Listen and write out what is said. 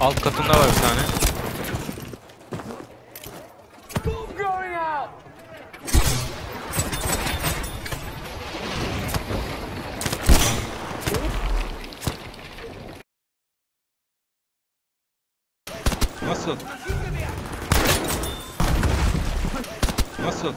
Alt katında var bir tane. Nasıl? Nasıl?